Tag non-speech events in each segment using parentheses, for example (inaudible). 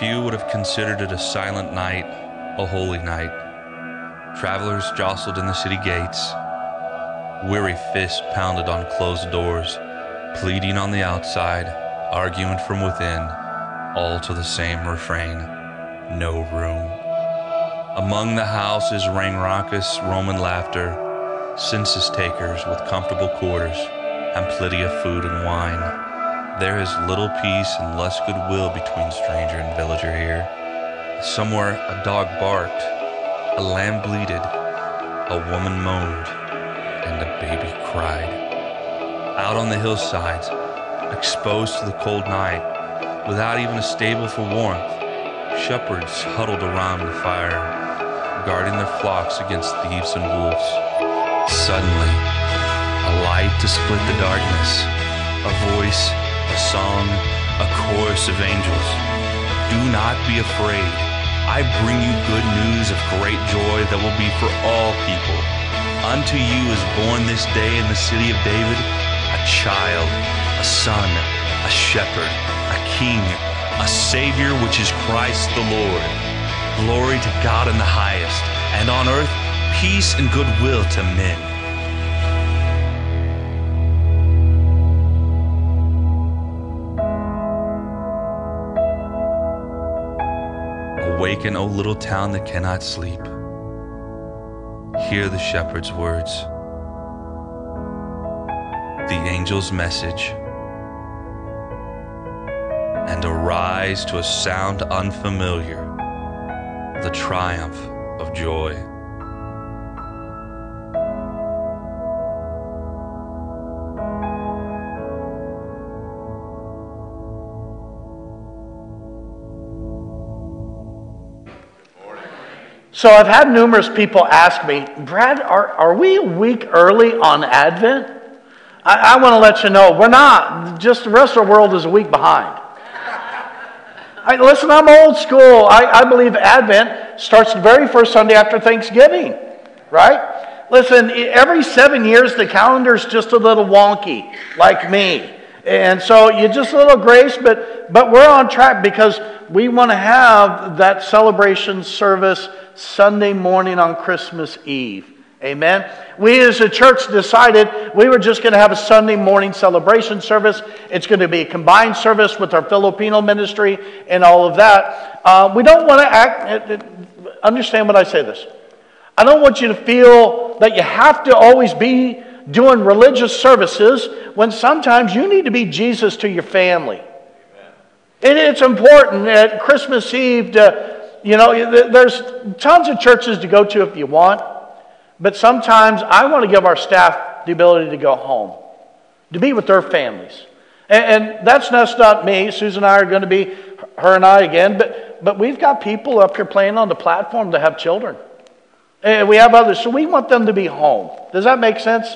Few would have considered it a silent night, a holy night. Travelers jostled in the city gates. Weary fists pounded on closed doors, pleading on the outside, arguing from within, all to the same refrain no room. Among the houses rang raucous Roman laughter, census takers with comfortable quarters and plenty of food and wine. There is little peace and less goodwill between stranger and villager here. Somewhere a dog barked, a lamb bleated, a woman moaned, and a baby cried. Out on the hillsides, exposed to the cold night, without even a stable for warmth, shepherds huddled around the fire, guarding their flocks against thieves and wolves. Suddenly, a light to split the darkness, a voice, a song, a chorus of angels. Do not be afraid. I bring you good news of great joy that will be for all people. Unto you is born this day in the city of David a child, a son, a shepherd, a king, a savior, which is Christ the Lord. Glory to God in the highest, and on earth peace and goodwill to men. Awaken, O little town that cannot sleep. Hear the shepherd's words, the angel's message, and arise to a sound unfamiliar, the triumph of joy. So I've had numerous people ask me, Brad, are, are we a week early on Advent? I, I want to let you know, we're not. Just the rest of the world is a week behind. I, listen, I'm old school. I, I believe Advent starts the very first Sunday after Thanksgiving, right? Listen, every seven years, the calendar's just a little wonky, like me. And so you just a little grace, but, but we're on track because we want to have that celebration service Sunday morning on Christmas Eve. Amen. We as a church decided we were just going to have a Sunday morning celebration service. It's going to be a combined service with our Filipino ministry and all of that. Uh, we don't want to act, uh, uh, understand when I say this. I don't want you to feel that you have to always be doing religious services when sometimes you need to be Jesus to your family. it's important at Christmas Eve to, you know, there's tons of churches to go to if you want, but sometimes I want to give our staff the ability to go home, to be with their families. And, and that's just not me. Susan and I are going to be her and I again, but, but we've got people up here playing on the platform that have children. And we have others, so we want them to be home. Does that make sense?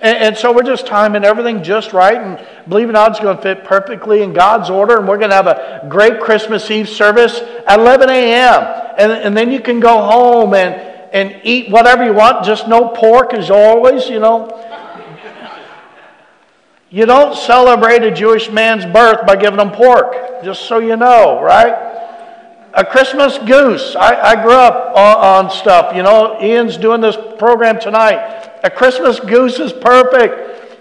And, and so we're just timing everything just right and believing God's going to fit perfectly in God's order. And we're going to have a great Christmas Eve service at 11 a.m. And, and then you can go home and, and eat whatever you want, just no pork as always, you know. You don't celebrate a Jewish man's birth by giving him pork, just so you know, right? A Christmas goose. I, I grew up on, on, stuff. You know, Ian's doing this program tonight. A Christmas goose is perfect.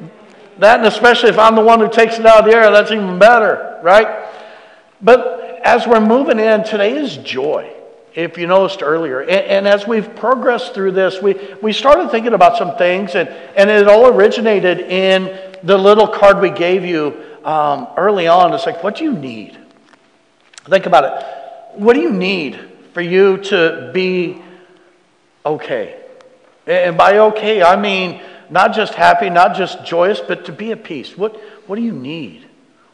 That, and especially if I'm the one who takes it out of the air, that's even better, right? But as we're moving in, today is joy, if you noticed earlier. And, and as we've progressed through this, we, we started thinking about some things, and, and it all originated in the little card we gave you um, early on. It's like, what do you need? Think about it what do you need for you to be okay? And by okay, I mean not just happy, not just joyous, but to be at peace. What, what do you need?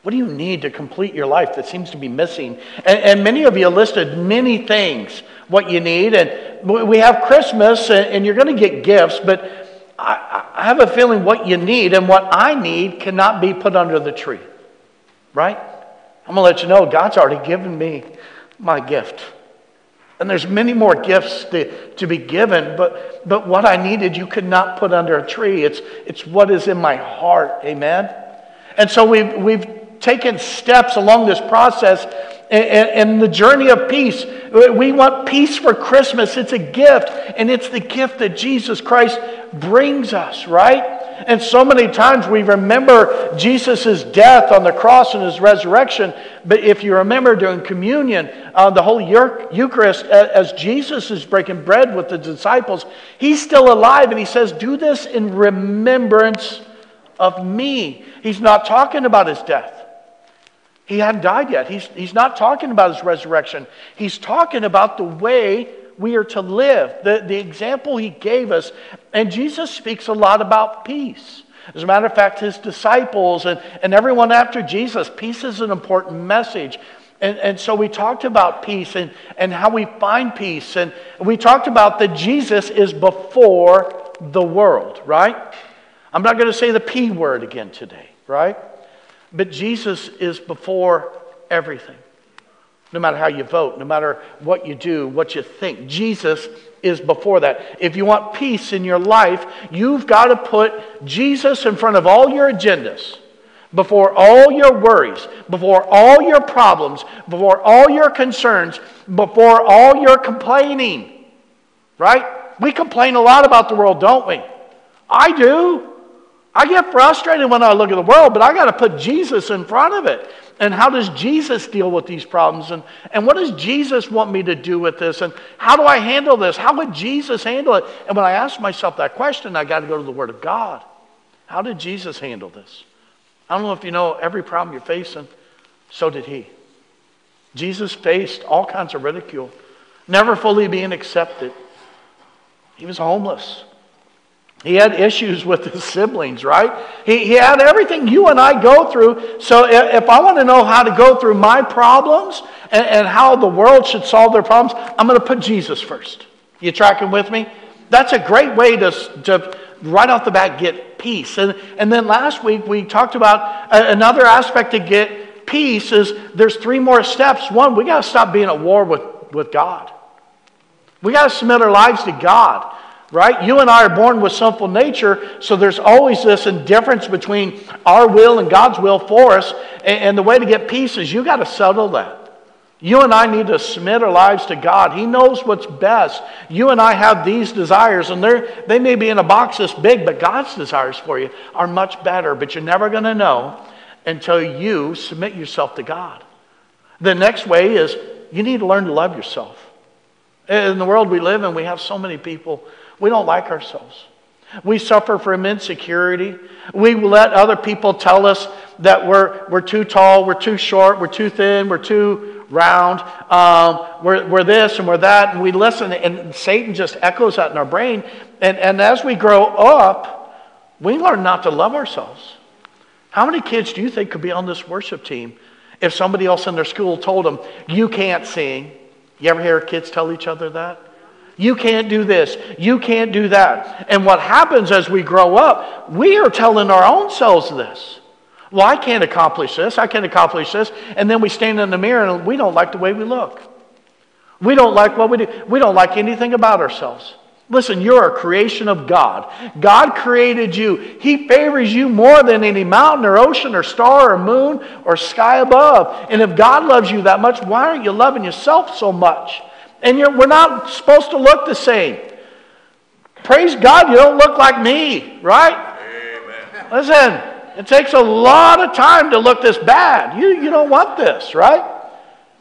What do you need to complete your life that seems to be missing? And, and many of you listed many things what you need. And we have Christmas, and you're going to get gifts, but I, I have a feeling what you need and what I need cannot be put under the tree. Right? I'm going to let you know God's already given me my gift. And there's many more gifts to, to be given, but, but what I needed you could not put under a tree. It's, it's what is in my heart. Amen? And so we've, we've taken steps along this process and the journey of peace. We want peace for Christmas. It's a gift, and it's the gift that Jesus Christ brings us, right? And so many times we remember Jesus' death on the cross and his resurrection. But if you remember during communion, uh, the Holy Eucharist, as Jesus is breaking bread with the disciples, he's still alive and he says, Do this in remembrance of me. He's not talking about his death. He hadn't died yet. He's, he's not talking about his resurrection. He's talking about the way we are to live, the, the example he gave us. And Jesus speaks a lot about peace. As a matter of fact, his disciples and, and everyone after Jesus, peace is an important message. And, and so we talked about peace and, and how we find peace. And we talked about that Jesus is before the world, right? I'm not going to say the P word again today, right? But Jesus is before everything no matter how you vote, no matter what you do, what you think. Jesus is before that. If you want peace in your life, you've got to put Jesus in front of all your agendas, before all your worries, before all your problems, before all your concerns, before all your complaining. Right? We complain a lot about the world, don't we? I do. I get frustrated when I look at the world, but I got to put Jesus in front of it. And how does Jesus deal with these problems? And, and what does Jesus want me to do with this? And how do I handle this? How would Jesus handle it? And when I ask myself that question, I got to go to the Word of God. How did Jesus handle this? I don't know if you know every problem you're facing, so did he. Jesus faced all kinds of ridicule, never fully being accepted. He was homeless. He had issues with his siblings, right? He, he had everything you and I go through. So if, if I want to know how to go through my problems and, and how the world should solve their problems, I'm going to put Jesus first. You tracking with me? That's a great way to, to right off the bat get peace. And, and then last week we talked about uh, another aspect to get peace is there's three more steps. One, we got to stop being at war with, with God. We got to submit our lives to God right? You and I are born with sinful nature, so there's always this indifference between our will and God's will for us. And, the way to get peace is you got to settle that. You and I need to submit our lives to God. He knows what's best. You and I have these desires, and they may be in a box this big, but God's desires for you are much better. But you're never going to know until you submit yourself to God. The next way is you need to learn to love yourself. In the world we live in, we have so many people we don't like ourselves. We suffer from insecurity. We let other people tell us that we're, we're too tall, we're too short, we're too thin, we're too round, um, we're, we're this and we're that. And we listen, and Satan just echoes that in our brain. And, and as we grow up, we learn not to love ourselves. How many kids do you think could be on this worship team if somebody else in their school told them, You can't sing? You ever hear kids tell each other that? You can't do this. You can't do that. And what happens as we grow up, we are telling our own selves this. Well, I can't accomplish this. I can't accomplish this. And then we stand in the mirror and we don't like the way we look. We don't like what we do. We don't like anything about ourselves. Listen, you're a creation of God. God created you. He favors you more than any mountain or ocean or star or moon or sky above. And if God loves you that much, why aren't you loving yourself so much? And we're not supposed to look the same. Praise God, you don't look like me, right? Amen. Listen, it takes a lot of time to look this bad. You, you don't want this, right?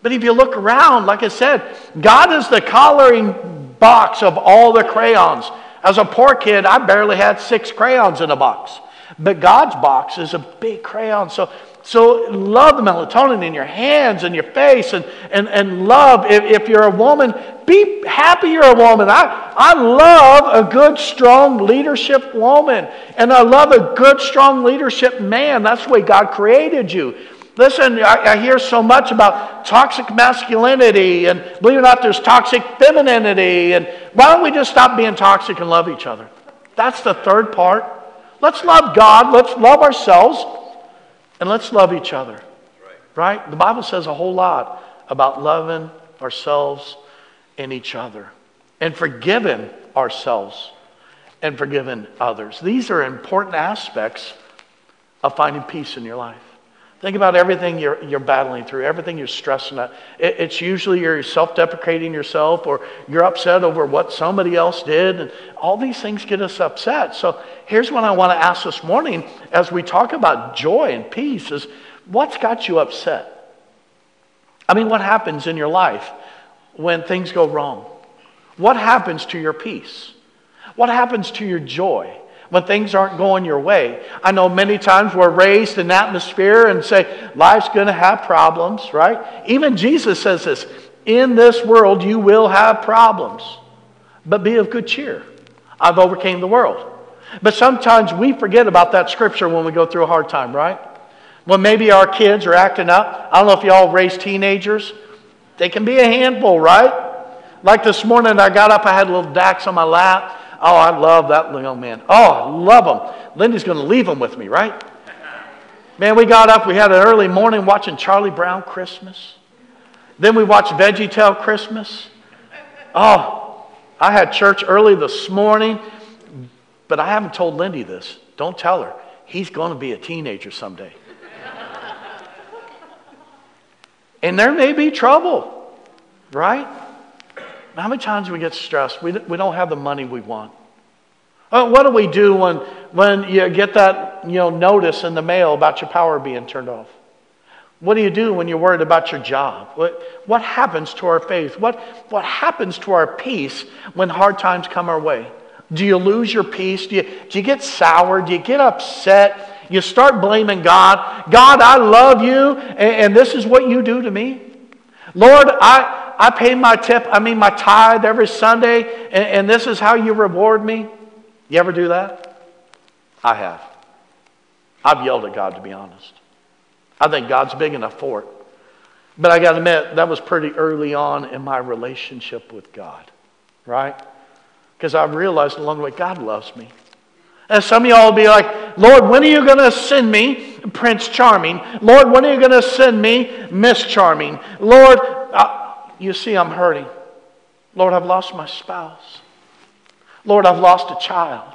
But if you look around, like I said, God is the coloring box of all the crayons. As a poor kid, I barely had six crayons in a box. But God's box is a big crayon. So so love the melatonin in your hands and your face and, and, and love. If, if you're a woman, be happy you're a woman. I, I love a good, strong leadership woman. And I love a good, strong leadership man. That's the way God created you. Listen, I, I, hear so much about toxic masculinity, and believe it or not, there's toxic femininity. And why don't we just stop being toxic and love each other? That's the third part. Let's love God, let's love ourselves, and let's love each other. Right? The Bible says a whole lot about loving ourselves and each other and forgiving ourselves and forgiving others. These are important aspects of finding peace in your life. Think about everything you're, you're battling through, everything you're stressing out. It, it's usually you're self deprecating yourself or you're upset over what somebody else did. And all these things get us upset. So here's what I want to ask this morning as we talk about joy and peace is what's got you upset? I mean, what happens in your life when things go wrong? What happens to your peace? What happens to your joy? When things aren't going your way. I know many times we're raised in atmosphere and say, life's going to have problems, right? Even Jesus says this in this world you will have problems, but be of good cheer. I've overcame the world. But sometimes we forget about that scripture when we go through a hard time, right? When maybe our kids are acting up. I don't know if y'all raise teenagers. They can be a handful, right? Like this morning, I got up, I had a little Dax on my lap. Oh, I love that young man. Oh, I love him. Lindy's going to leave him with me, right? Man, we got up, we had an early morning watching Charlie Brown Christmas. Then we watched Veggie Tale Christmas. Oh, I had church early this morning, but I haven't told Lindy this. Don't tell her. He's going to be a teenager someday. and there may be trouble, right? How many times we get stressed? We, we don't have the money we want. Uh, what do we do when, when you get that you know, notice in the mail about your power being turned off? What do you do when you're worried about your job? What, what happens to our faith? What, what happens to our peace when hard times come our way? Do you lose your peace? Do you, do you get sour? Do you get upset? You start blaming God. God, I love you, and, and this is what you do to me. Lord, I, I pay my tip, I mean my tithe every Sunday, and, and this is how you reward me? You ever do that? I have. I've yelled at God, to be honest. I think God's big enough for it. But I got to admit, that was pretty early on in my relationship with God, right? Because I realized along the way, God loves me. And some of y'all will be like, Lord, when are you going to send me Prince Charming? Lord, when are you going to send me Miss Charming? Lord, you see, I'm hurting. Lord, I've lost my spouse. Lord, I've lost a child.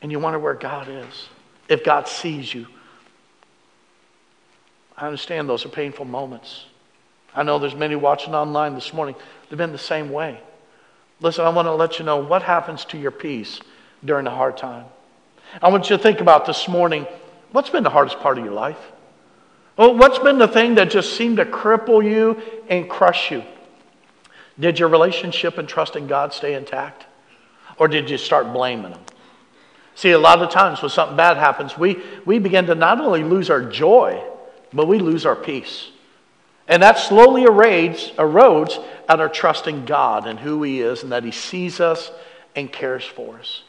And you wonder where God is, if God sees you. I understand those are painful moments. I know there's many watching online this morning. They've been the same way. Listen, I want to let you know what happens to your peace during a hard time. I want you to think about this morning what's been the hardest part of your life? Well, what's been the thing that just seemed to cripple you and crush you? Did your relationship and trust in God stay intact? Or did you start blaming Him? See, a lot of times when something bad happens, we, we begin to not only lose our joy, but we lose our peace. And that slowly erodes, erodes at our trust in God and who He is and that He sees us and cares for us.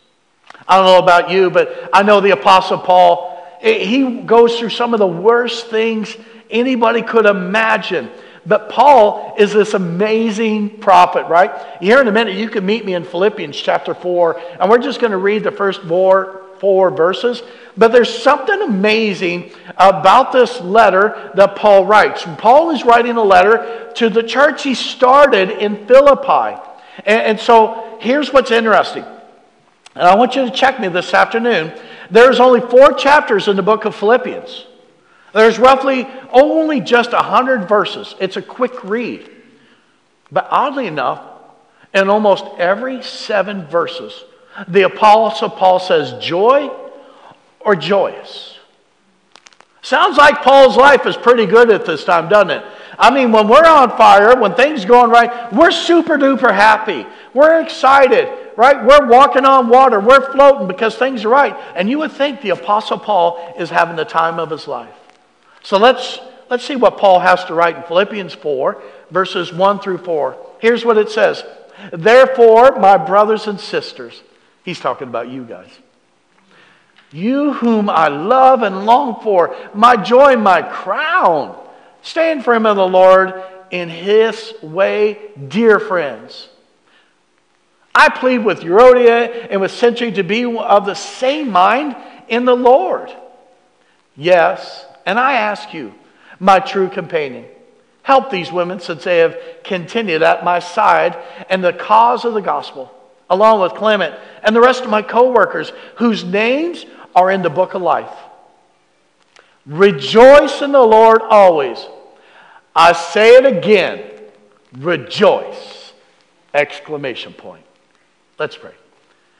I don't know about you, but I know the Apostle Paul he goes through some of the worst things anybody could imagine. But Paul is this amazing prophet, right? Here in a minute, you can meet me in Philippians chapter 4, and we're just going to read the first four, four verses. But there's something amazing about this letter that Paul writes. Paul is writing a letter to the church he started in Philippi. And, and so here's what's interesting. And I want you to check me this afternoon there's only four chapters in the book of Philippians. There's roughly only just 100 verses. It's a quick read. But oddly enough, in almost every seven verses, the Apostle Paul says joy or joyous. Sounds like Paul's life is pretty good at this time, doesn't it? I mean, when we're on fire, when things going right, we're super duper happy. We're excited right? We're walking on water. We're floating because things are right. And you would think the Apostle Paul is having the time of his life. So let's, let's see what Paul has to write in Philippians 4, verses 1 through 4. Here's what it says Therefore, my brothers and sisters, he's talking about you guys. You whom I love and long for, my joy, my crown. Stand firm in the Lord in his way, dear friends. I plead with Euodia and with Syntyche to be of the same mind in the Lord. Yes, and I ask you, my true companion, help these women since they have continued at my side and the cause of the gospel, along with Clement and the rest of my co workers whose names are in the book of life. Rejoice in the Lord always. I say it again. Rejoice. Exclamation point. Let's pray.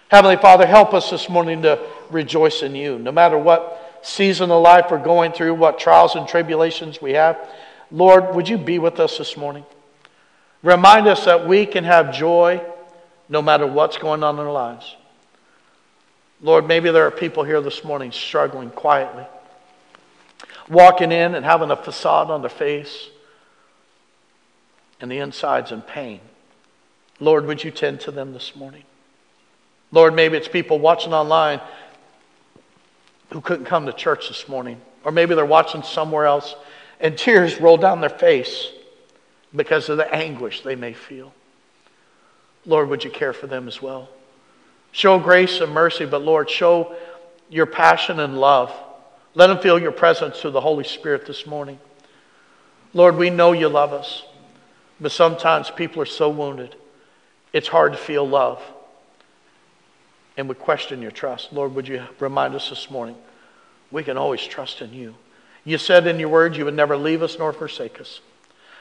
Heavenly Father, help us this morning to rejoice in you. No matter what season of life we're going through, what trials and tribulations we have, Lord, would you be with us this morning? Remind us that we can have joy no matter what's going on in our lives. Lord, maybe there are people here this morning struggling quietly, walking in and having a facade on their face, and the inside's in pain. Lord, would you tend to them this morning? Lord, maybe it's people watching online who couldn't come to church this morning, or maybe they're watching somewhere else and tears roll down their face because of the anguish they may feel. Lord, would you care for them as well? Show grace and mercy, but Lord, show your passion and love. Let them feel your presence through the Holy Spirit this morning. Lord, we know you love us, but sometimes people are so wounded, it's hard to feel love and we question your trust. Lord, would you remind us this morning? We can always trust in you. You said in your word you would never leave us nor forsake us.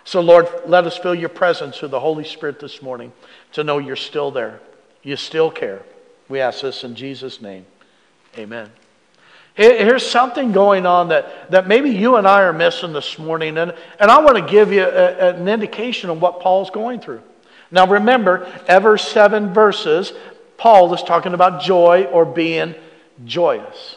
So, Lord, let us feel your presence through the Holy Spirit this morning to know you're still there. You still care. We ask this in Jesus' name. Amen. Here's something going on that, that maybe you and I are missing this morning, and, and I want to give you a, an indication of what Paul's going through. Now, remember, ever seven verses, Paul is talking about joy or being joyous.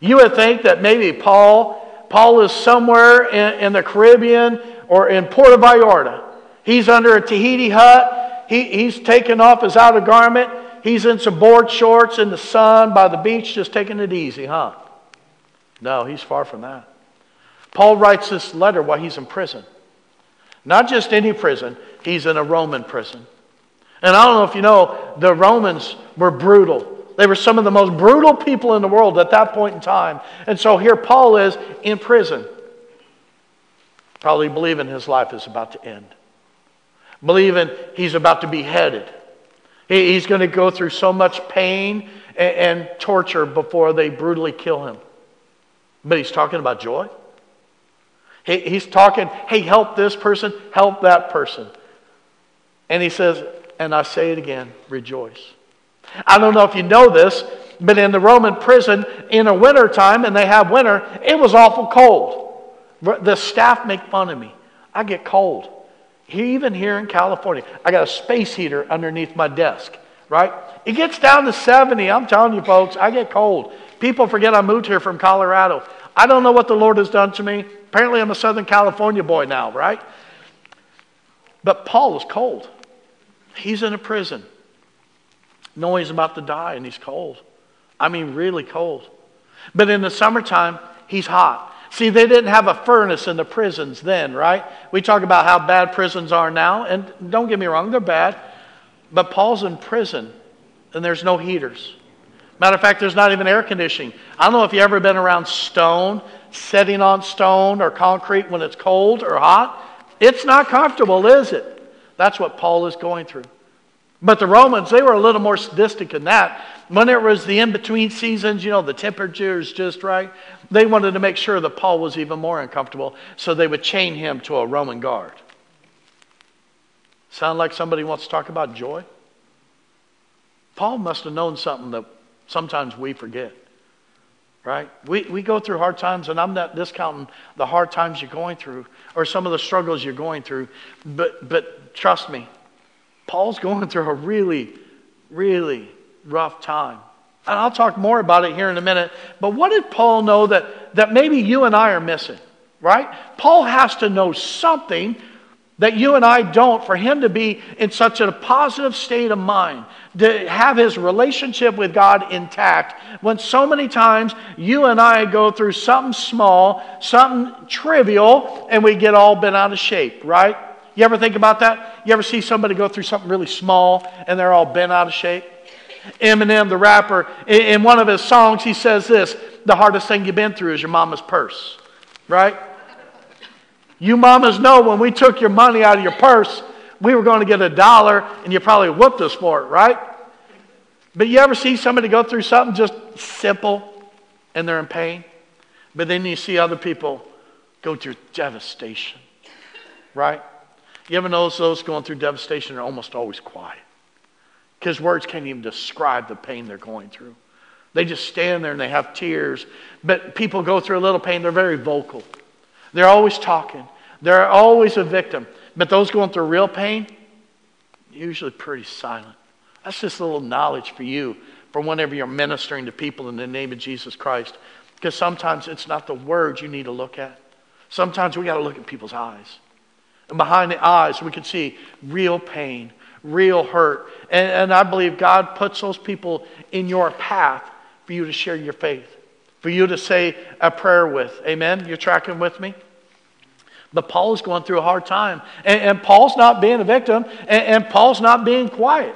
You would think that maybe Paul, Paul is somewhere in, in the Caribbean or in Puerto Vallarta. He's under a Tahiti hut. He, he's taken off his outer garment. He's in some board shorts in the sun by the beach, just taking it easy, huh? No, he's far from that. Paul writes this letter while he's in prison. Not just any prison, he's in a Roman prison. And I don't know if you know, the Romans were brutal. They were some of the most brutal people in the world at that point in time. And so here Paul is in prison, probably believing his life is about to end, believing he's about to be headed. He's going to go through so much pain and torture before they brutally kill him. But he's talking about joy. He's talking, hey, help this person, help that person. And he says, and I say it again, rejoice. I don't know if you know this, but in the Roman prison in a winter time, and they have winter, it was awful cold. The staff make fun of me. I get cold. Even here in California, I got a space heater underneath my desk, right? It gets down to 70. I'm telling you, folks, I get cold. People forget I moved here from Colorado. I don't know what the Lord has done to me. Apparently, I'm a Southern California boy now, right? But Paul is cold. He's in a prison. Knowing he's about to die and he's cold. I mean, really cold. But in the summertime, he's hot. See, they didn't have a furnace in the prisons then, right? We talk about how bad prisons are now, and don't get me wrong, they're bad. But Paul's in prison, and there's no heaters. Matter of fact, there's not even air conditioning. I don't know if you've ever been around stone, sitting on stone or concrete when it's cold or hot. It's not comfortable, is it? That's what Paul is going through. But the Romans, they were a little more sadistic than that. When it was the in between seasons, you know, the temperature is just right, they wanted to make sure that Paul was even more uncomfortable, so they would chain him to a Roman guard. Sound like somebody wants to talk about joy? Paul must have known something that sometimes we forget. Right? We, we go through hard times, and I'm not discounting the hard times you're going through or some of the struggles you're going through, but, but trust me, Paul's going through a really, really rough time. And I'll talk more about it here in a minute. But what did Paul know that, that maybe you and I are missing? Right? Paul has to know something that you and I don't for him to be in such a positive state of mind, to have his relationship with God intact, when so many times you and I go through something small, something trivial, and we get all bent out of shape, right? You ever think about that? You ever see somebody go through something really small and they're all bent out of shape? Eminem, the rapper, in one of his songs, he says this The hardest thing you've been through is your mama's purse, right? You mamas know when we took your money out of your purse, we were going to get a dollar and you probably whooped us for it, right? But you ever see somebody go through something just simple and they're in pain? But then you see other people go through devastation, right? You ever notice those going through devastation are almost always quiet? Because words can't even describe the pain they're going through. They just stand there and they have tears. But people go through a little pain, they're very vocal. They're always talking, they're always a victim. But those going through real pain, usually pretty silent. That's just a little knowledge for you for whenever you're ministering to people in the name of Jesus Christ. Because sometimes it's not the words you need to look at. Sometimes we got to look at people's eyes. And behind the eyes, we can see real pain, real hurt. And, and I believe God puts those people in your path for you to share your faith, for you to say a prayer with. Amen? You're tracking with me? But Paul is going through a hard time. And, and Paul's not being a victim, and, and Paul's not being quiet.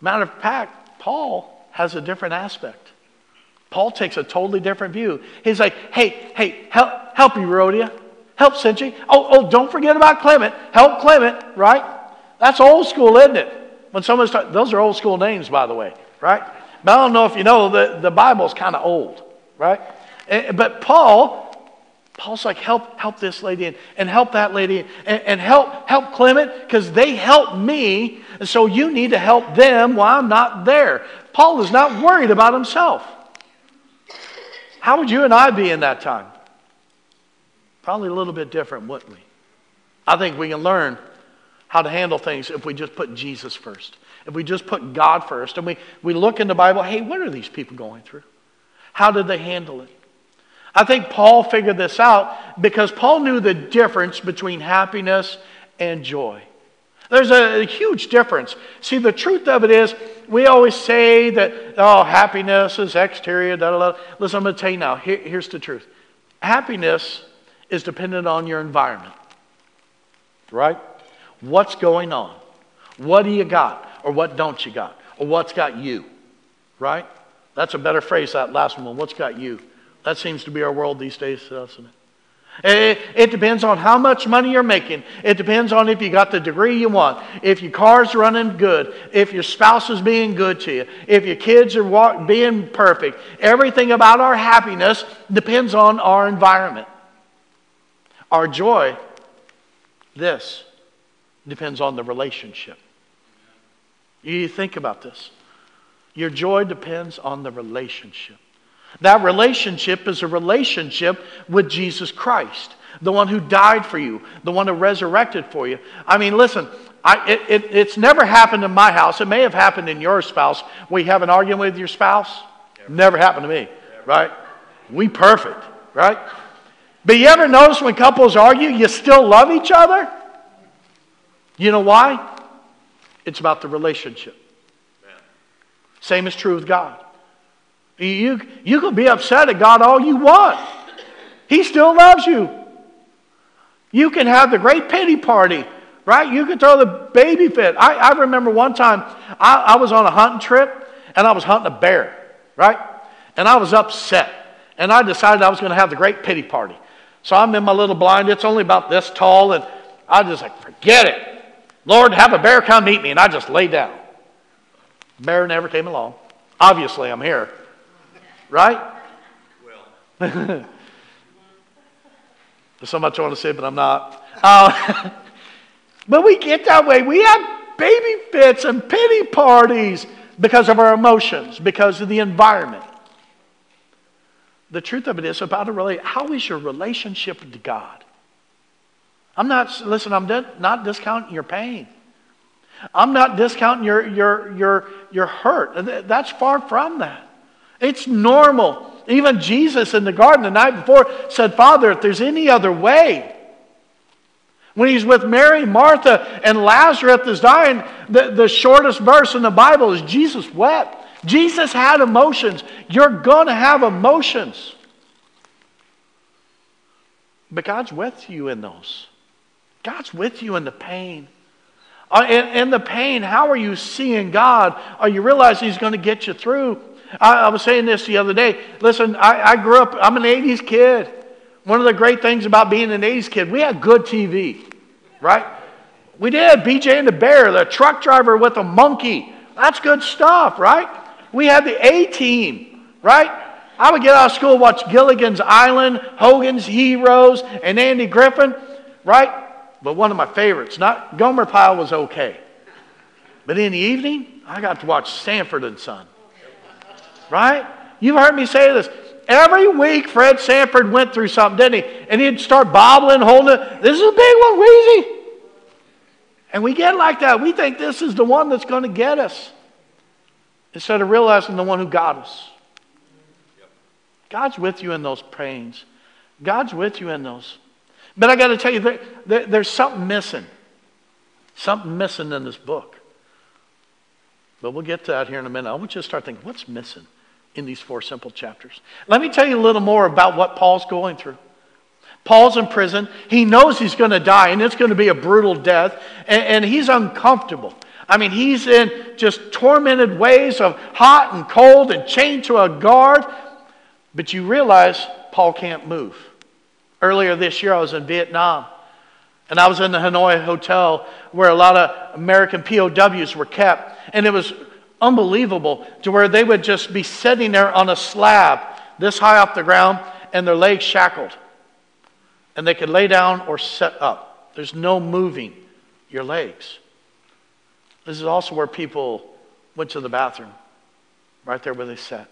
Matter of fact, Paul has a different aspect. Paul takes a totally different view. He's like, hey, hey, help, help Euodia. Help Syntyche. Oh, oh, don't forget about Clement. Help Clement, right? That's old school, isn't it? When someone's those are old school names, by the way, right? But I don't know if you know, the, the Bible's kind of old, right? Eh, but Paul, Paul's like, help, help this lady and, and help that lady and, and help, help Clement because they help me. And so you need to help them while I'm not there. Paul is not worried about himself. How would you and I be in that time? Probably a little bit different, wouldn't we? I think we can learn how to handle things if we just put Jesus first. If we just put God first and we, we look in the Bible, hey, what are these people going through? How did they handle it? I think Paul figured this out because Paul knew the difference between happiness and joy. There's a huge difference. See, the truth of it is, we always say that, oh, happiness is exterior, da da da. Listen, I'm going to tell you now, here, here's the truth. Happiness is dependent on your environment, right? What's going on? What do you got? Or what don't you got? Or what's got you, right? That's a better phrase, that last one. What's got you? That seems to be our world these days, uh, doesn't it? It, it, depends on how much money you're making. It depends on if you got the degree you want, if your car's running good, if your spouse is being good to you, if your kids are walk, being perfect. Everything about our happiness depends on our environment. Our joy, this, depends on the relationship. You think about this. Your joy depends on the relationship. That relationship is a relationship with Jesus Christ, the one who died for you, the one who resurrected for you. I mean, listen, I, it, it, it's never happened in my house. It may have happened in your spouse We have an argument with your spouse. Never, never happened to me, never. right? We perfect, right? But you ever notice when couples argue, you still love each other? You know why? It's about the relationship. Same is true with God. You, you can be upset at God all you want. He still loves you. You can have the great pity party, right? You can throw the baby fit. I, I remember one time I, I was on a hunting trip and I was hunting a bear, right? And I was upset. And I decided I was going to have the great pity party. So I'm in my little blind. It's only about this tall. And I just like, forget it. Lord, have a bear come meet me. And I just lay down. Bear never came along. Obviously, I'm here. Right? Well. (laughs) There's so much I want to say, but I'm not. Uh, (laughs) but we get that way. We have baby fits and pity parties because of our emotions, because of the environment. The truth of it is about a relate. How is your relationship to God? I'm not, listen, I'm not discounting your pain. I'm not discounting your, your, your, your hurt. That's far from that. It's normal. Even Jesus in the garden the night before said, Father, if there's any other way. When he's with Mary, Martha, and Lazarus is dying, the, the shortest verse in the Bible is Jesus wept. Jesus had emotions. You're going to have emotions. But God's with you in those. God's with you in the pain. Uh, in, in the pain, how are you seeing God? Are you realizing He's going to get you through? I, I was saying this the other day. Listen, I, I grew up, I'm an 80s kid. One of the great things about being an 80s kid, we had good TV, right? We did. BJ and the Bear, the truck driver with a monkey. That's good stuff, right? We had the A team, right? I would get out of school, watch Gilligan's Island, Hogan's Heroes, and Andy Griffin, right? But one of my favorites, not Gomer Pyle was okay. But in the evening, I got to watch Sanford and Son. Right? You've heard me say this. Every week, Fred Sanford went through something, didn't he? And he'd start bobbling, holding it. This is a big one, Wheezy. And we get like that. We think this is the one that's going to get us instead of realizing the one who got us. God's with you in those pains, God's with you in those. But I got to tell you, there, there, there's something missing. Something missing in this book. But we'll get to that here in a minute. I want you to start thinking, what's missing in these four simple chapters? Let me tell you a little more about what Paul's going through. Paul's in prison. He knows he's going to die, and it's going to be a brutal death, and, and he's uncomfortable. I mean, he's in just tormented ways of hot and cold and chained to a guard. But you realize Paul can't move. Earlier this year, I was in Vietnam, and I was in the Hanoi Hotel where a lot of American POWs were kept. And it was unbelievable to where they would just be sitting there on a slab this high off the ground and their legs shackled. And they could lay down or sit up. There's no moving your legs. This is also where people went to the bathroom, right there where they sat,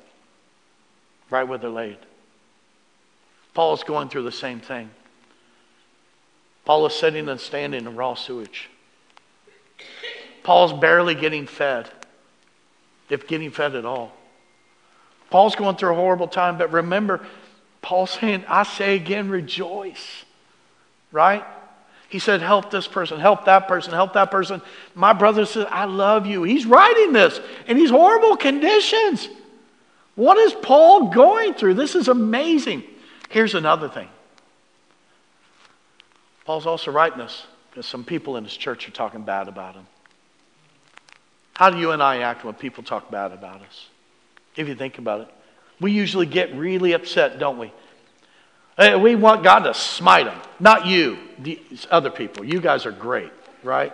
right where they're laid. Paul is going through the same thing. Paul is sitting and standing in raw sewage. Paul's barely getting fed, if getting fed at all. Paul's going through a horrible time, but remember, Paul's saying, I say again, rejoice. Right? He said, help this person, help that person, help that person. My brother says, I love you. He's writing this in these horrible conditions. What is Paul going through? This is amazing. Here's another thing Paul's also writing this because some people in his church are talking bad about him. How do you and I act when people talk bad about us? If you think about it, we usually get really upset, don't we? We want God to smite them, not you, these other people. You guys are great, right?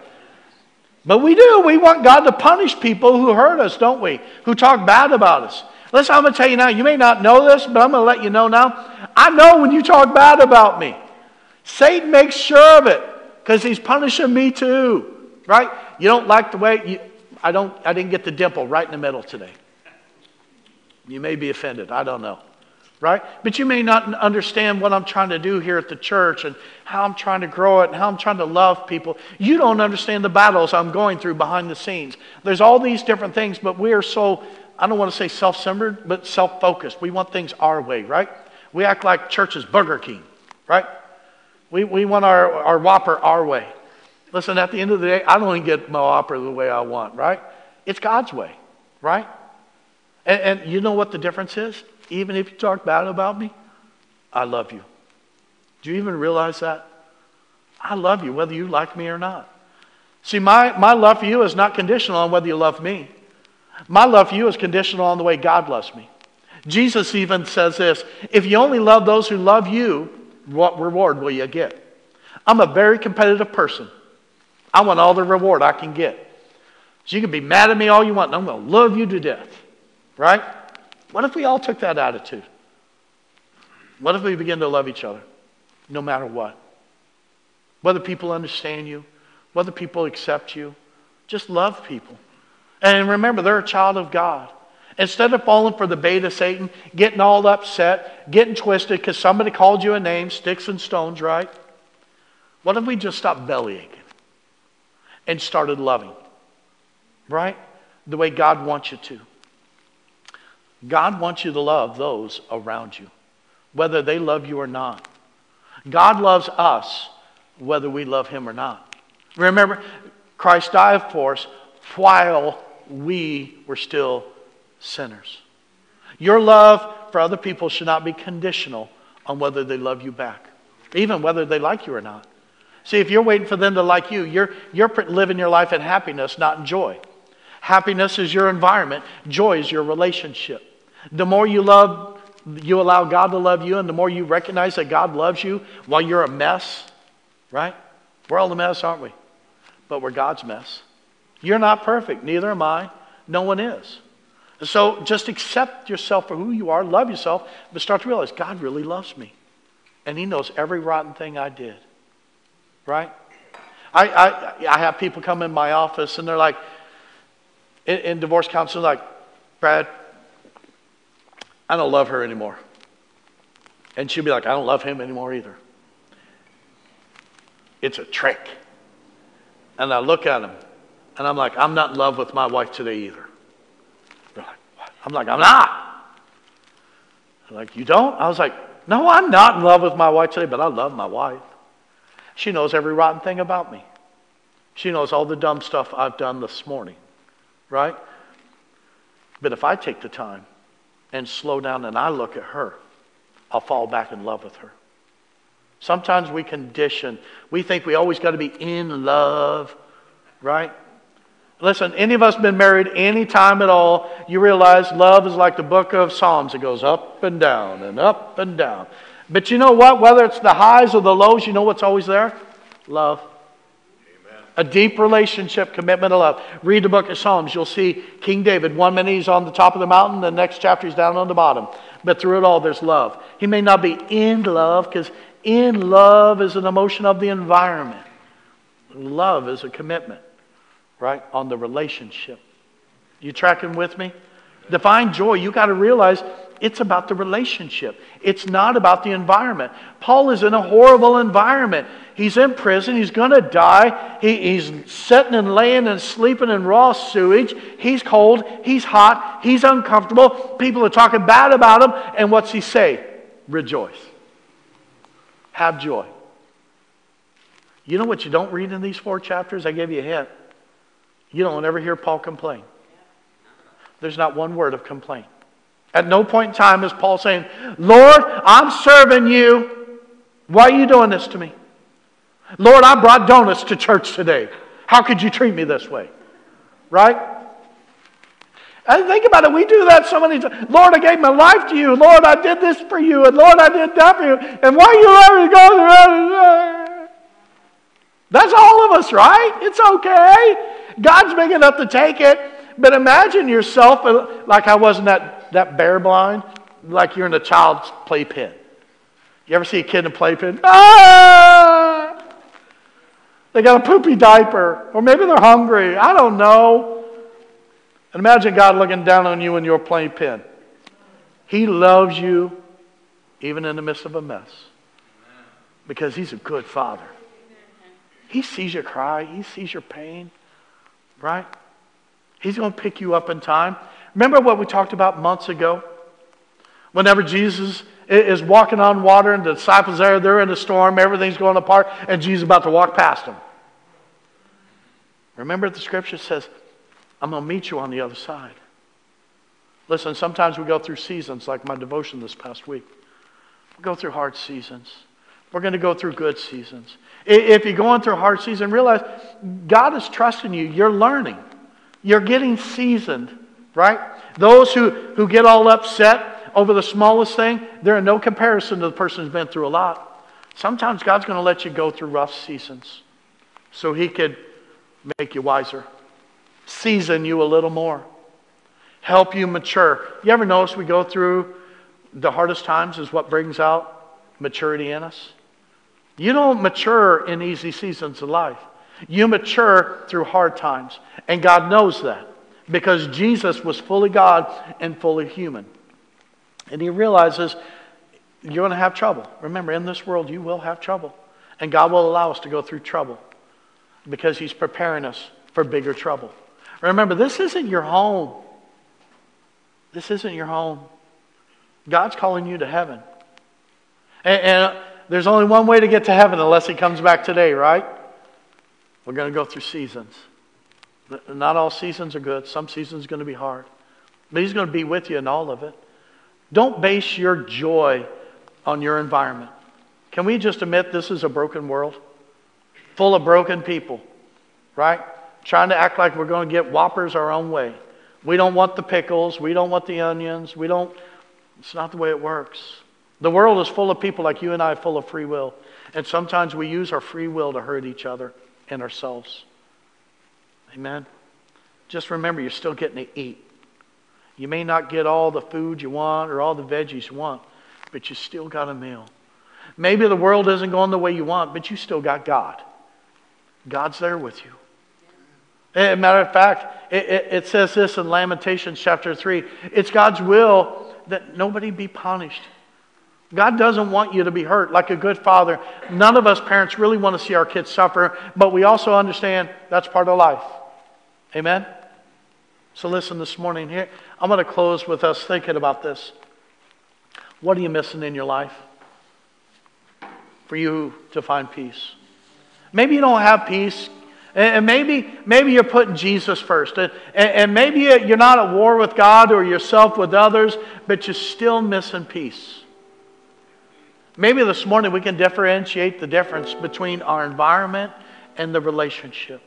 But we do. We want God to punish people who hurt us, don't we? Who talk bad about us. Listen, I'm going to tell you now, you may not know this, but I'm going to let you know now. I know when you talk bad about me. Satan makes sure of it because he's punishing me too, right? You don't like the way you, I don't I didn't get the dimple right in the middle today. You may be offended, I don't know. Right? But you may not understand what I'm trying to do here at the church and how I'm trying to grow it and how I'm trying to love people. You don't understand the battles I'm going through behind the scenes. There's all these different things, but we are so I don't want to say self centered, but self focused. We want things our way, right? We act like church is Burger King, right? We, we want our, our Whopper our way. Listen, at the end of the day, I don't even get my Whopper the way I want, right? It's God's way, right? And, and you know what the difference is? Even if you talk bad about me, I love you. Do you even realize that? I love you whether you like me or not. See, my, my love for you is not conditional on whether you love me. My love for you is conditional on the way God loves me. Jesus even says this if you only love those who love you, what reward will you get? I'm a very competitive person. I want all the reward I can get. So you can be mad at me all you want, and I'm going to love you to death. Right? What if we all took that attitude? What if we begin to love each other no matter what? Whether people understand you, whether people accept you, just love people. And remember, they're a child of God. Instead of falling for the bait of Satan, getting all upset, getting twisted because somebody called you a name, sticks and stones, right? What if we just stopped bellyaching and started loving? Right? The way God wants you to. God wants you to love those around you, whether they love you or not. God loves us, whether we love Him or not. Remember, Christ died for us while we were still sinners. Your love for other people should not be conditional on whether they love you back, even whether they like you or not. See, if you're waiting for them to like you, you're, you're living your life in happiness, not in joy. Happiness is your environment, joy is your relationship. The more you love, you allow God to love you, and the more you recognize that God loves you while you're a mess, right? We're all a mess, aren't we? But we're God's mess. You're not perfect, neither am I. No one is. So just accept yourself for who you are, love yourself, but start to realize God really loves me. And He knows every rotten thing I did. Right? I, I, I have people come in my office and they're like, in, in divorce counseling, like, Brad, I don't love her anymore. And she'll be like, I don't love him anymore either. It's a trick. And I look at him and I'm like, I'm not in love with my wife today either. They're like, what? I'm like, I'm not. They're like, you don't? I was like, no, I'm not in love with my wife today, but I love my wife. She knows every rotten thing about me. She knows all the dumb stuff I've done this morning, right? But if I take the time and slow down and I look at her, I'll fall back in love with her. Sometimes we condition. We think we always got to be in love, right? Listen, any of us been married any time at all, you realize love is like the book of Psalms. It goes up and down and up and down. But you know what? Whether it's the highs or the lows, you know what's always there? Love. Amen. A deep relationship, commitment of love. Read the book of Psalms. You'll see King David. One minute he's on the top of the mountain, the next chapter he's down on the bottom. But through it all, there's love. He may not be in love because in love is an emotion of the environment. Love is a commitment, right, on the relationship. You tracking with me? Define joy. You got to realize it's about the relationship. It's not about the environment. Paul is in a horrible environment. He's in prison. He's going to die. He, he's sitting and laying and sleeping in raw sewage. He's cold. He's hot. He's uncomfortable. People are talking bad about him. And what's he say? Rejoice. Have joy. You know what you don't read in these four chapters? I gave you a hint. You don't ever hear Paul complain. There's not one word of complaint. At no point in time is Paul saying, Lord, I'm serving you. Why are you doing this to me? Lord, I brought donuts to church today. How could you treat me this way? Right? And think about it, we do that so many times. Lord, I gave my life to you. Lord, I did this for you. And Lord, I did that for you. And why are you let me go That's all of us, right? It's okay. God's big enough to take it. But imagine yourself like I was in that, that bear blind, like you're in a child's playpen. You ever see a kid in a playpen? Ah! They got a poopy diaper, or maybe they're hungry. I don't know. And imagine God looking down on you in your playpen. He loves you even in the midst of a mess because He's a good Father. He sees your cry, He sees your pain, right? He's going to pick you up in time. Remember what we talked about months ago? Whenever Jesus is walking on water and the disciples are there they're in the storm, everything's going apart, and Jesus is about to walk past them. Remember the scripture says, I'm going to meet you on the other side. Listen, sometimes we go through seasons like my devotion this past week. We go through hard seasons. We're going to go through good seasons. If you're going through a hard season, realize God is trusting you. You're learning. You're getting seasoned, right? Those who, who get all upset over the smallest thing, they're in no comparison to the person who's been through a lot. Sometimes God's going to let you go through rough seasons so He could make you wiser, season you a little more, help you mature. You ever notice we go through the hardest times is what brings out maturity in us? You don't mature in easy seasons of life. You mature through hard times. And God knows that because Jesus was fully God and fully human. And he realizes you're going to have trouble. Remember, in this world, you will have trouble. And God will allow us to go through trouble because he's preparing us for bigger trouble. Remember, this isn't your home. This isn't your home. God's calling you to heaven. And, and there's only one way to get to heaven unless he comes back today, right? We're going to go through seasons. Not all seasons are good. Some seasons are going to be hard. But He's going to be with you in all of it. Don't base your joy on your environment. Can we just admit this is a broken world? Full of broken people, right? Trying to act like we're going to get whoppers our own way. We don't want the pickles. We don't want the onions. We don't. It's not the way it works. The world is full of people like you and I, full of free will. And sometimes we use our free will to hurt each other and ourselves. Amen. Just remember, you're still getting to eat. You may not get all the food you want or all the veggies you want, but you still got a meal. Maybe the world isn't going the way you want, but you still got God. God's there with you. As matter of fact, it, it, it says this in Lamentations chapter 3 it's God's will that nobody be punished. God doesn't want you to be hurt like a good father. None of us parents really want to see our kids suffer, but we also understand that's part of life. Amen? So listen this morning here. I'm going to close with us thinking about this. What are you missing in your life for you to find peace? Maybe you don't have peace and maybe, maybe you're putting Jesus first. And, and maybe you're not at war with God or yourself with others, but you're still missing peace. Maybe this morning we can differentiate the difference between our environment and the relationship.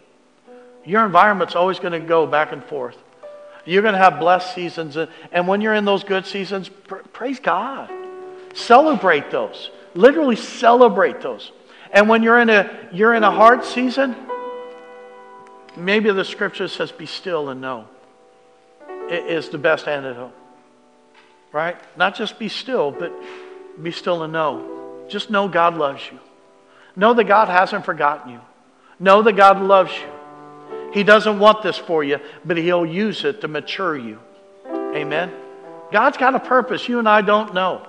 Your environment's always going to go back and forth. You're going to have blessed seasons. And when you're in those good seasons, praise God. Celebrate those. Literally celebrate those. And when you're in a, you're in a hard season, Maybe the scripture says, be still and know. It is the best antidote. Right? Not just be still, but be still and know. Just know God loves you. Know that God hasn't forgotten you. Know that God loves you. He doesn't want this for you, but He'll use it to mature you. Amen? God's got a purpose you and I don't know.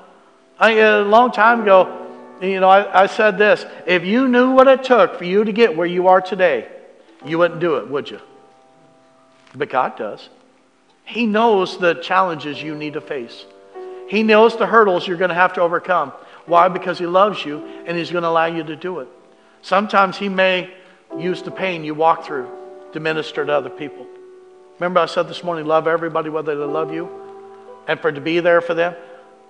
I, a long time ago, you know, I, I said this if you knew what it took for you to get where you are today, you wouldn't do it, would you? But God does. He knows the challenges you need to face. He knows the hurdles you're going to have to overcome. Why? Because He loves you and He's going to allow you to do it. Sometimes He may use the pain you walk through to minister to other people. Remember, I said this morning, love everybody whether they love you. And for to be there for them,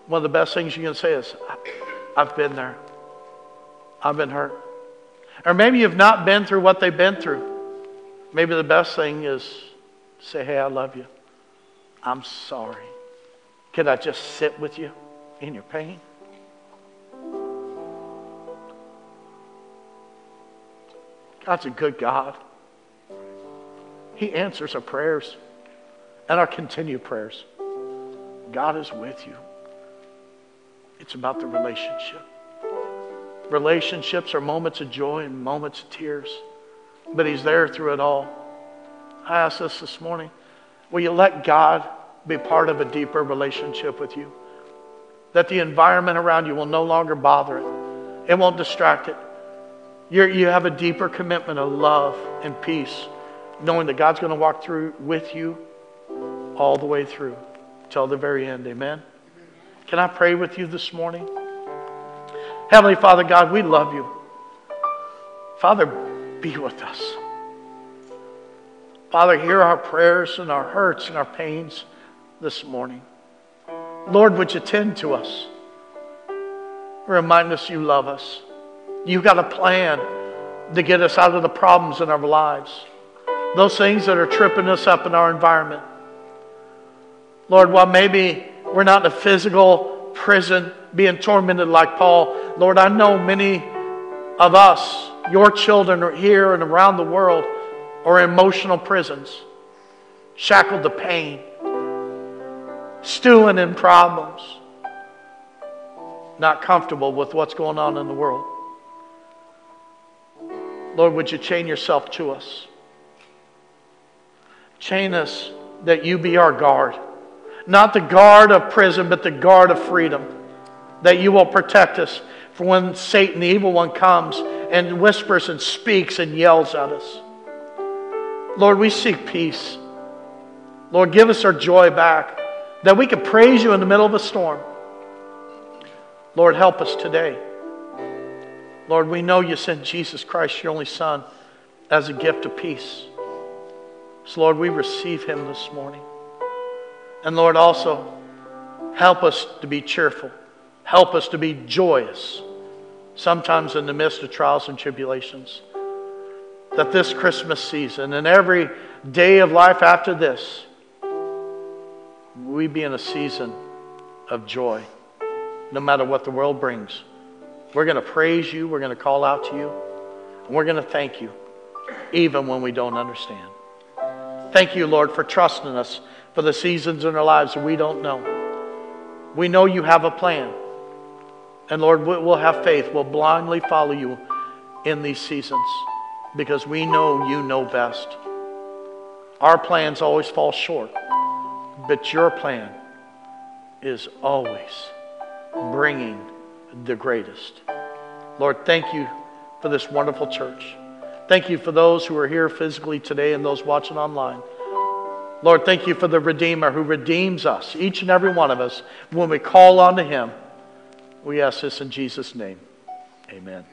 one of the best things you can say is, I've been there. I've been hurt. Or maybe you've not been through what they've been through. Maybe the best thing is say, Hey, I love you. I'm sorry. Can I just sit with you in your pain? God's a good God. He answers our prayers and our continued prayers. God is with you. It's about the relationship. Relationships are moments of joy and moments of tears but He's there through it all. I ask this this morning will you let God be part of a deeper relationship with you? That the environment around you will no longer bother it, it won't distract it. You're, you have a deeper commitment of love and peace, knowing that God's going to walk through with you all the way through till the very end. Amen. Can I pray with you this morning? Heavenly Father God, we love you. Father, be with us. Father, hear our prayers and our hurts and our pains this morning. Lord, would you tend to us? Remind us you love us. You've got a plan to get us out of the problems in our lives, those things that are tripping us up in our environment. Lord, while maybe we're not in a physical prison being tormented like Paul, Lord, I know many of us your children are here and around the world are in emotional prisons, shackled to pain, stewing in problems, not comfortable with what's going on in the world. Lord, would you chain yourself to us? Chain us that you be our guard. Not the guard of prison, but the guard of freedom. That you will protect us for when Satan, the evil one, comes and whispers and speaks and yells at us. Lord, we seek peace. Lord, give us our joy back that we can praise you in the middle of a storm. Lord, help us today. Lord, we know you sent Jesus Christ, your only Son, as a gift of peace. So, Lord, we receive him this morning. And Lord, also help us to be cheerful. Help us to be joyous sometimes in the midst of trials and tribulations. That this Christmas season and every day of life after this, we be in a season of joy, no matter what the world brings. We're going to praise you, we're going to call out to you, and we're going to thank you, even when we don't understand. Thank you, Lord, for trusting us for the seasons in our lives that we don't know. We know you have a plan. And Lord, we'll have faith. We'll blindly follow you in these seasons because we know you know best. Our plans always fall short, but your plan is always bringing the greatest. Lord, thank you for this wonderful church. Thank you for those who are here physically today and those watching online. Lord, thank you for the Redeemer who redeems us, each and every one of us, when we call on to him. We ask this in Jesus' name. Amen.